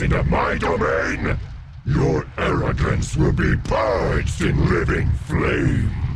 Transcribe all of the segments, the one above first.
into my domain? Your arrogance will be purged in living flame!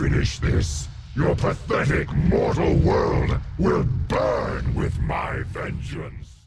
Finish this, your pathetic mortal world will burn with my vengeance.